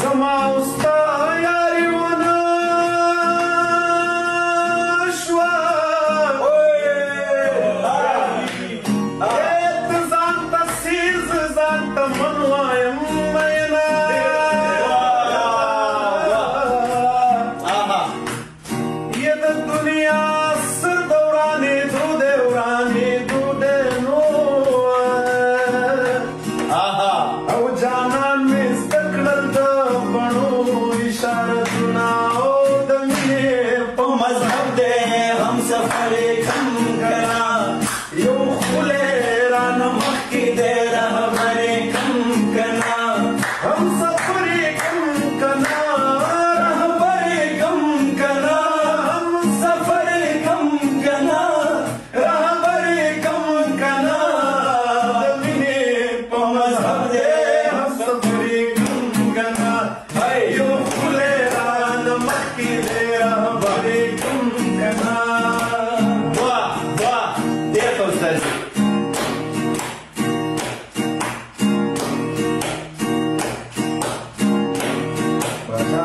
Somehow stars सफर कम करा